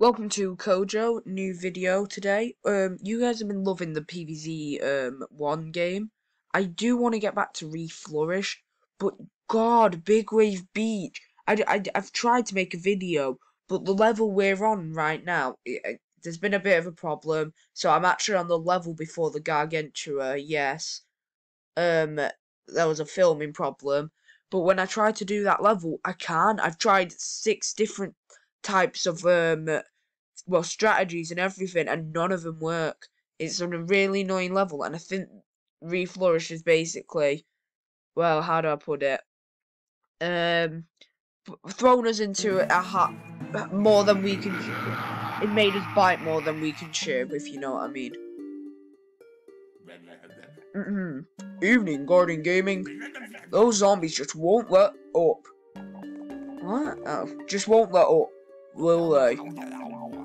Welcome to Kojo, new video today. Um, you guys have been loving the PVZ um one game. I do want to get back to Reflourish, but God, Big Wave Beach. I, I, I've tried to make a video, but the level we're on right now, it, it, there's been a bit of a problem. So I'm actually on the level before the Gargantua. Yes. Um, there was a filming problem, but when I tried to do that level, I can't. I've tried six different types of um well strategies and everything and none of them work. It's on a really annoying level and i think reflourish is basically well how do i put it? Um thrown us into a hat more than we can it made us bite more than we can chew if you know what i mean. Mm evening garden gaming. Those zombies just won't let up. What? Oh just won't let up will they?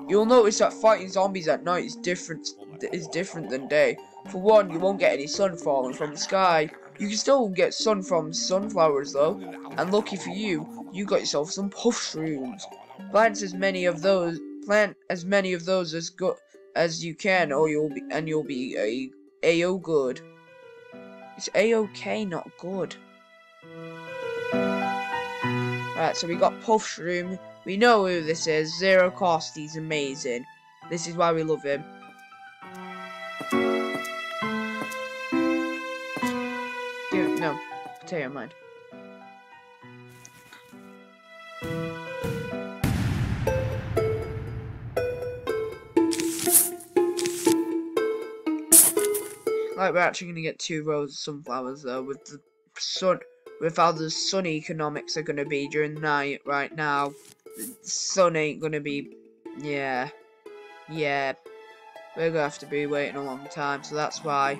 You'll notice that fighting zombies at night is different is different than day. For one, you won't get any sun falling from the sky. You can still get sun from sunflowers though. And lucky for you, you got yourself some puff shrooms. Plant as many of those plant as many of those as good as you can or you'll be and you'll be a a o good. It's a okay, not good. Right, so we got puff shroom. We know who this is. Zero cost. He's amazing. This is why we love him. Dude, no. Potato mine. Like, we're actually to get two rows of sunflowers, though, with the sun, with how the sun economics are to be during the night right now sun ain't gonna be, yeah, yeah, we're gonna have to be waiting a long time, so that's why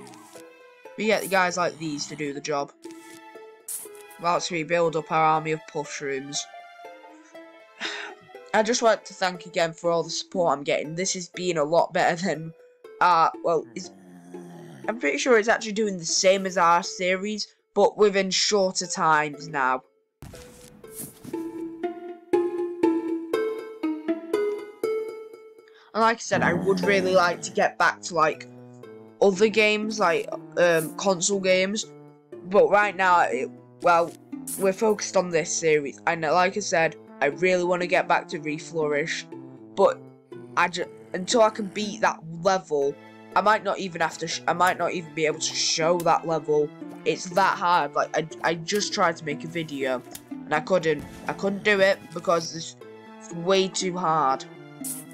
we get the guys like these to do the job. Whilst we build up our army of mushrooms. I just want to thank again for all the support I'm getting. This is being a lot better than, uh, well, I'm pretty sure it's actually doing the same as our series, but within shorter times now. And like I said, I would really like to get back to like other games, like um, console games. But right now, it, well, we're focused on this series. And like I said, I really want to get back to Reflourish. But I just, until I can beat that level, I might not even have to. I might not even be able to show that level. It's that hard. Like I, I just tried to make a video, and I couldn't. I couldn't do it because it's way too hard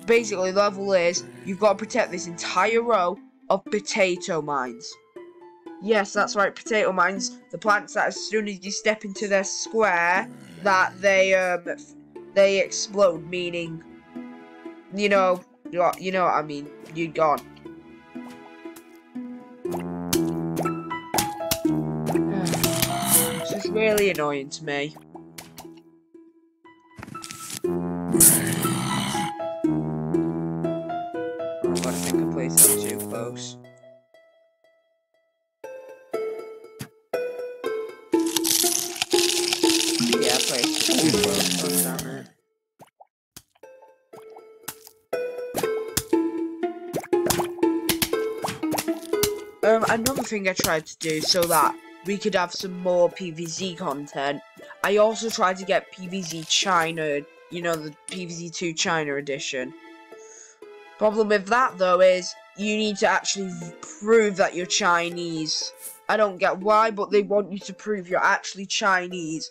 basically the level is you've got to protect this entire row of potato mines. Yes, that's right, potato mines. The plants that as soon as you step into their square, that they um they explode, meaning you know you know what I mean, you're gone. this is really annoying to me. Another thing I tried to do so that we could have some more PVZ content. I also tried to get PVZ China, you know, the PVZ 2 China edition. Problem with that, though, is you need to actually prove that you're Chinese. I don't get why, but they want you to prove you're actually Chinese.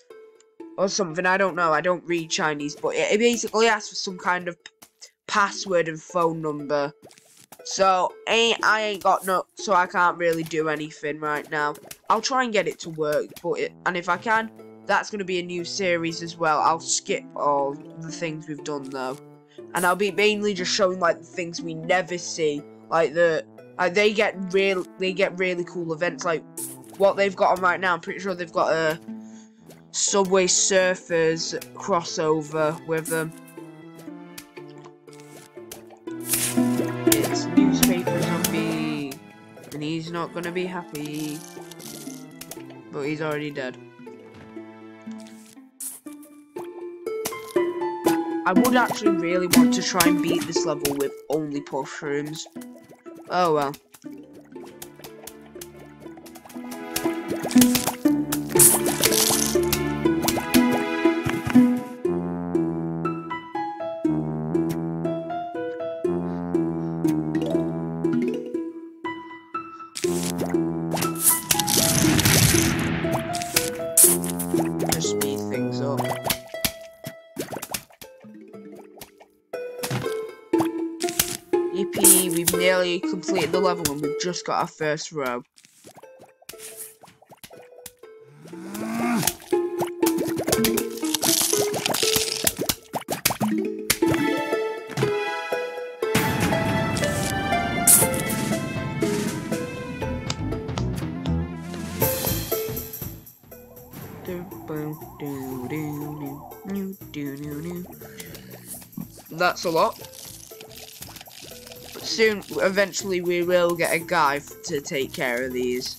Or something, I don't know, I don't read Chinese, but it, it basically asks for some kind of password and phone number. So, ain't, I ain't got no, so I can't really do anything right now. I'll try and get it to work, but it, and if I can, that's going to be a new series as well. I'll skip all the things we've done though. And I'll be mainly just showing like the things we never see like the like they get real they get really cool events like what they've got on right now. I'm pretty sure they've got a Subway Surfers crossover with them. And he's not gonna be happy, but he's already dead. I would actually really want to try and beat this level with only mushrooms. Oh well. The level and we've just got our first row. That's a lot. Soon, eventually, we will get a guy to take care of these.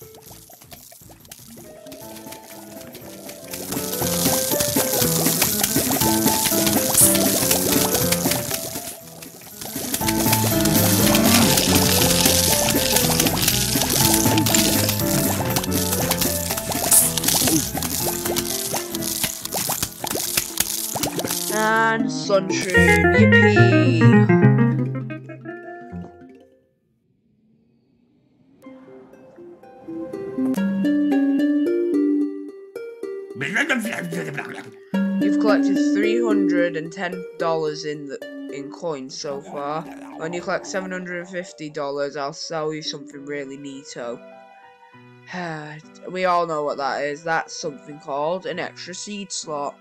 And Sunshroom, yippee! $10 in the, in coins so far. When you collect $750, I'll sell you something really neato. we all know what that is. That's something called an extra seed slot.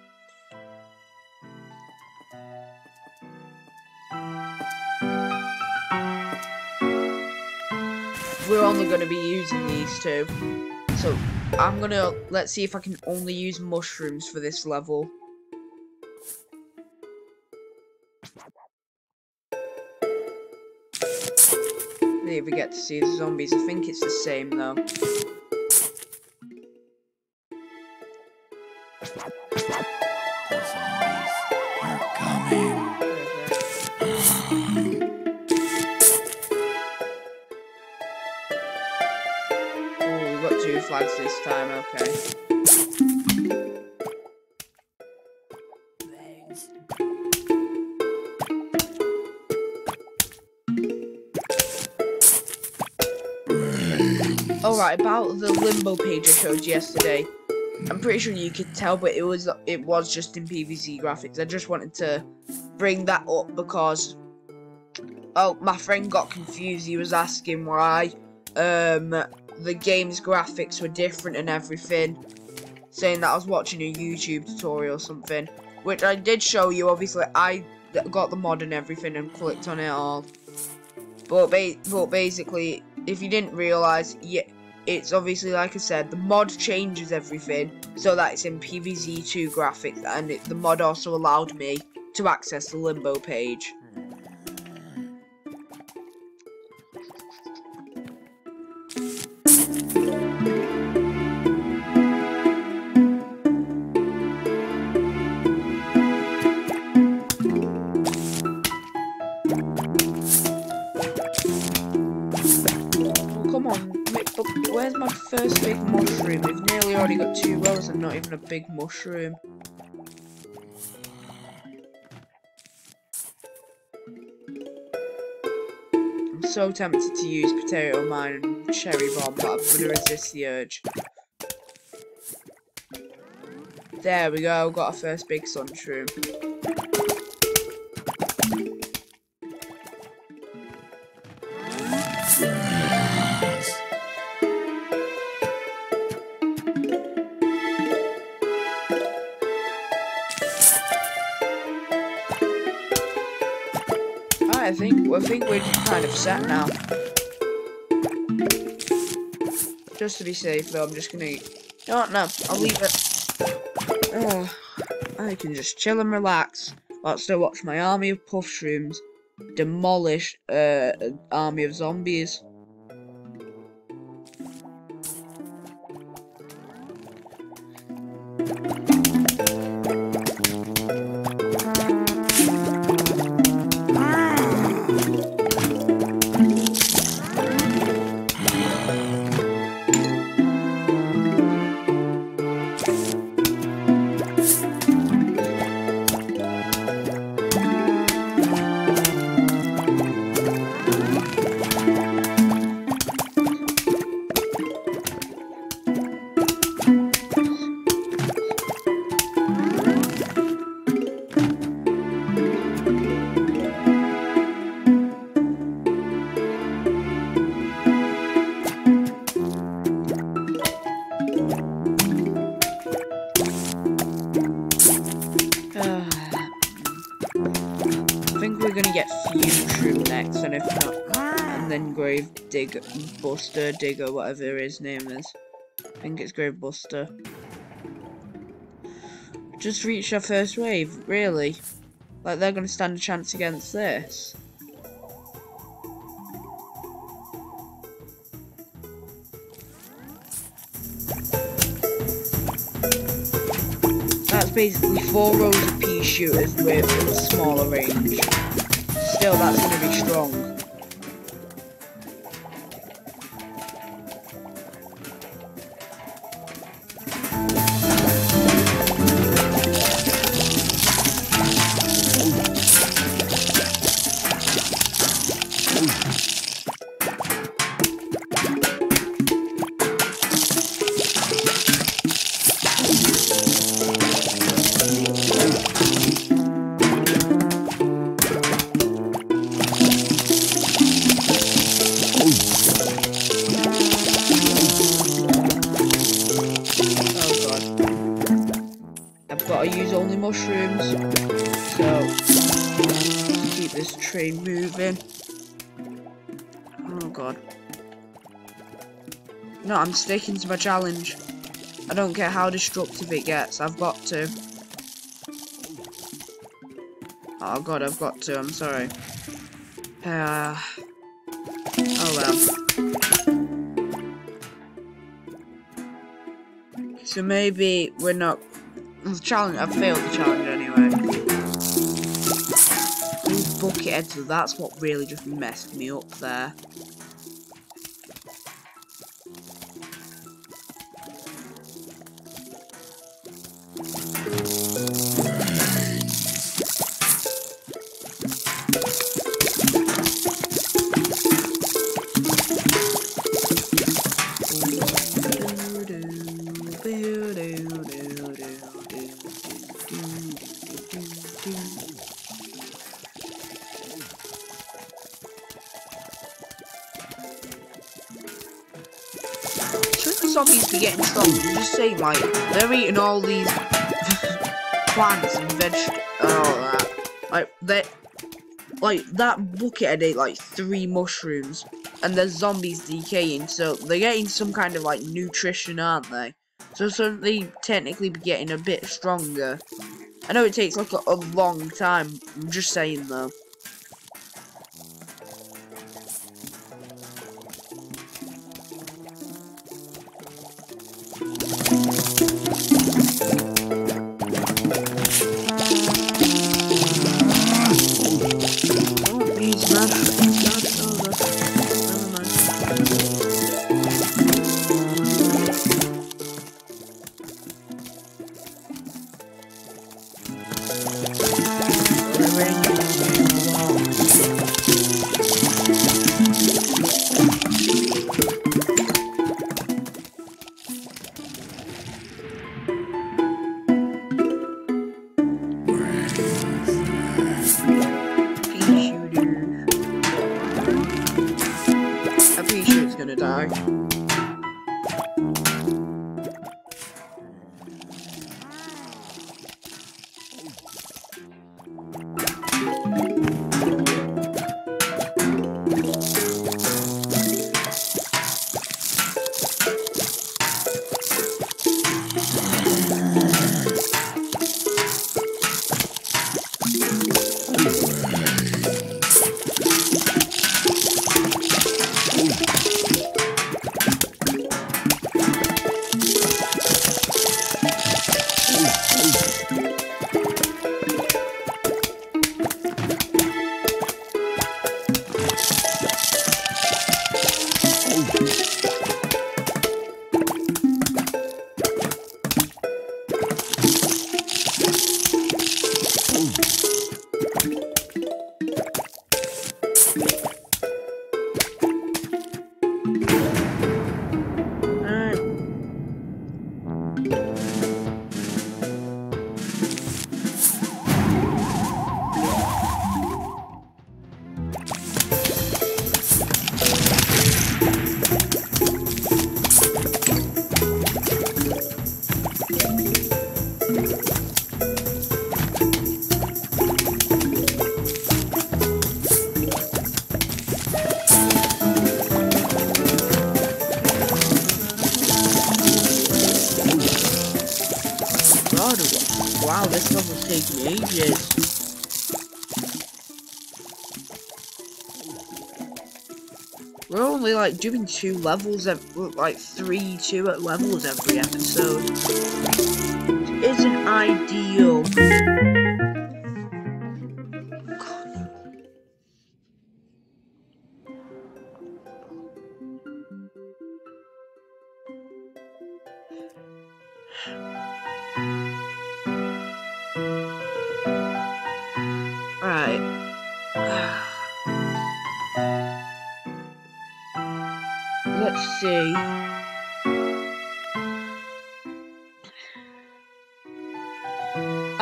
We're only going to be using these two. So, I'm going to... Let's see if I can only use mushrooms for this level. We get to see the zombies. I think it's the same, though. The zombies are coming. Oh, we've got two flags this time, okay. Alright, about the limbo page I showed yesterday. I'm pretty sure you could tell, but it was it was just in PVZ graphics. I just wanted to bring that up because oh, my friend got confused. He was asking why um the game's graphics were different and everything, saying that I was watching a YouTube tutorial or something, which I did show you. Obviously, I got the mod and everything and clicked on it all. But ba but basically, if you didn't realize, yeah, it's obviously like I said, the mod changes everything so that it's in PVZ2 graphics, and it, the mod also allowed me to access the limbo page. Even a big mushroom. I'm so tempted to use potato mine and cherry bomb, but I'm gonna resist the urge. There we go, got our first big sunshroom. I think I think we're kind of set now. Just to be safe, though, I'm just gonna. No, no, I'll leave it. Oh, I can just chill and relax whilst I watch my army of puff shrooms demolish uh, an army of zombies. Digger, Buster, Digger, whatever his name is. I think it's Grave Buster. Just reached our first wave, really? Like they're gonna stand a chance against this? That's basically four rows of pea shooters with a smaller range. Still, that's gonna be strong. Train moving. Oh god. No, I'm sticking to my challenge. I don't care how destructive it gets, I've got to. Oh god, I've got to, I'm sorry. Uh, oh well. So maybe we're not. The challenge. I failed the challenge Ooh, so that's what really just messed me up there. Like, they're eating all these plants and veg and all that. Like, they like, that bucket had ate, like, three mushrooms. And there's zombies decaying, so they're getting some kind of, like, nutrition, aren't they? So shouldn't they technically be getting a bit stronger? I know it takes, like, a, a long time. I'm just saying, though. We're only like doing two levels, like three, two levels every episode. Isn't ideal.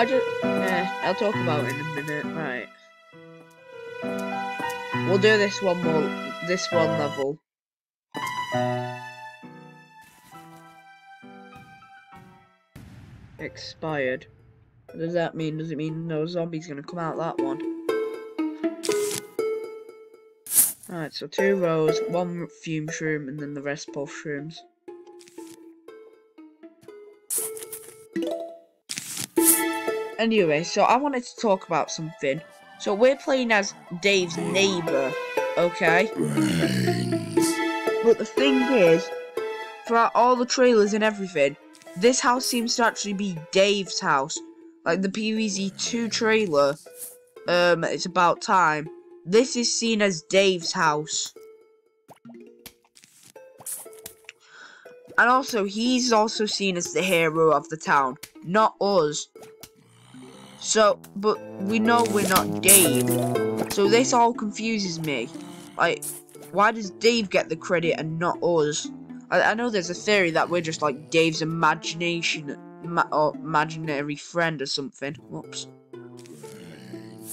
Just, eh, I'll talk about it in a minute. Right. We'll do this one more, this one level. Expired. What does that mean? Does it mean no zombies gonna come out that one? Alright, so two rows, one fume shroom, and then the rest both shrooms. Anyway, so I wanted to talk about something. So we're playing as Dave's neighbour, okay? Brains. But the thing is, throughout all the trailers and everything, this house seems to actually be Dave's house. Like the PVZ2 trailer, um, it's about time. This is seen as Dave's house. And also, he's also seen as the hero of the town, not us. So, but we know we're not Dave. So this all confuses me. Like, why does Dave get the credit and not us? I, I know there's a theory that we're just like Dave's imagination ma or imaginary friend or something. Whoops.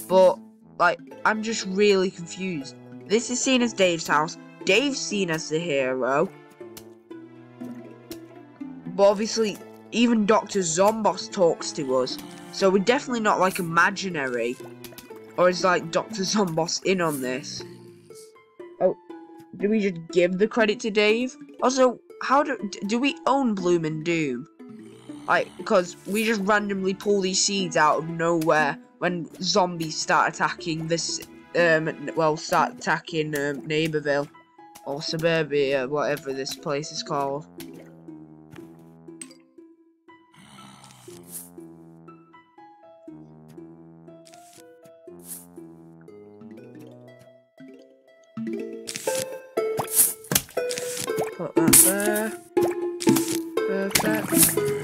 But like, I'm just really confused. This is seen as Dave's house. Dave's seen as the hero. But obviously, even Dr. Zomboss talks to us. So we're definitely not like imaginary. Or is like Dr. Zomboss in on this? Oh, do we just give the credit to Dave? Also, how do do we own Bloom and Doom? Like, because we just randomly pull these seeds out of nowhere when zombies start attacking this, um, well, start attacking um, Neighborville or Suburbia, whatever this place is called. Put that there. Perfect.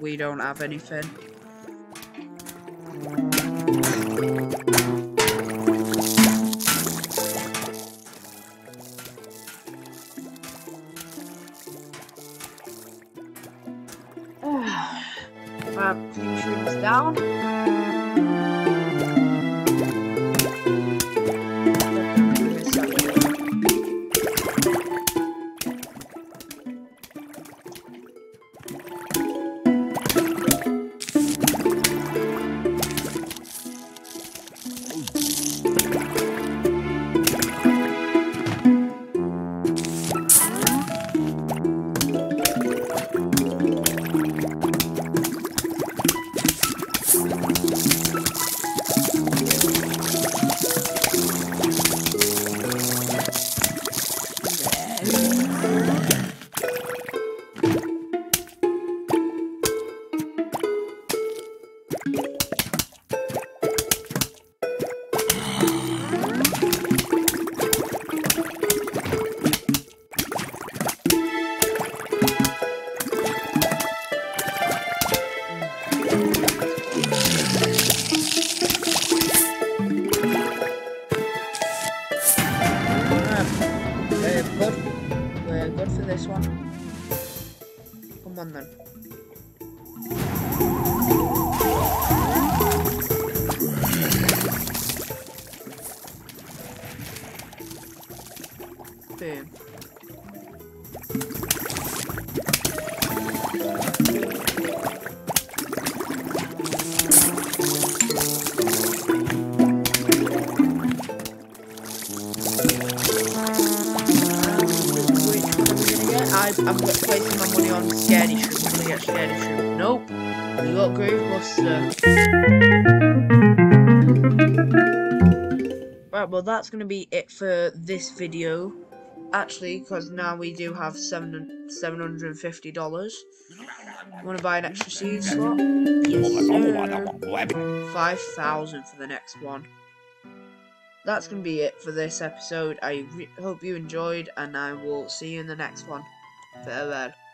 We, don't have anything. I'm placing my money on Scaredy Shroom. I'm gonna get Scaredy Shroom. Nope. We got Grave Buster. Right, well that's gonna be it for this video. Actually, because now we do have seven seven hundred and fifty dollars. Want to buy an extra seed slot? Yes. Five thousand for the next one. That's gonna be it for this episode. I hope you enjoyed, and I will see you in the next one. 拜拜了。